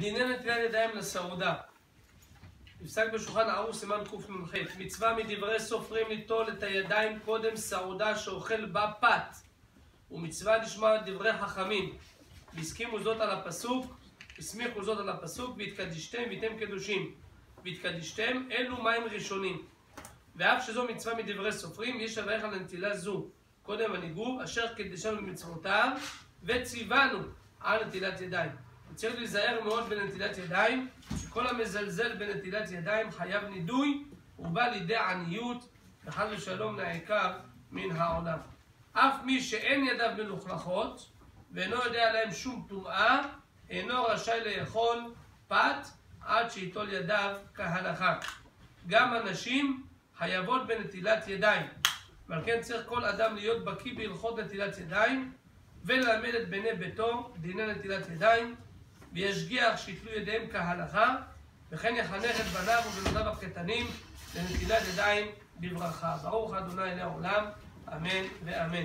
דיני נטילת ידיים לסעודה. נפסק בשולחן ערוך סימן קנ"ח מצווה מדברי סופרים ליטול את הידיים קודם סעודה שאוכל בה פת ומצווה לשמוע דברי חכמים. והסכימו זאת על הפסוק הסמיכו זאת על הפסוק והתקדישתם והייתם קדושים והתקדישתם אלו מים ראשונים ואף שזו מצווה מדברי סופרים יש לברך על הנטילה זו. קודם הניגוב אשר קדשנו במצוותיו וציוונו על נטילת ידיים צריך להיזהר מאוד בנטילת ידיים, שכל המזלזל בנטילת ידיים חייב נידוי, ובא לידי עניות, וחד ושלום נעקר מן העולם. אף מי שאין ידיו מלוכלכות, ואינו יודע עליהם שום טומאה, אינו רשאי לאכול פת עד שיטול ידיו כהלכה. גם הנשים חייבות בנטילת ידיים, ועל כן צריך כל אדם להיות בקיא בהלכות נטילת ידיים, וללמד את בני ביתו דיני נטילת ידיים. וישגיח שיתלו ידיהם כהלכה, וכן יחנך את בניו ובנותיו הקטנים לנטילת ידיים בברכה. ברוך ה' לעולם, אמן ואמן.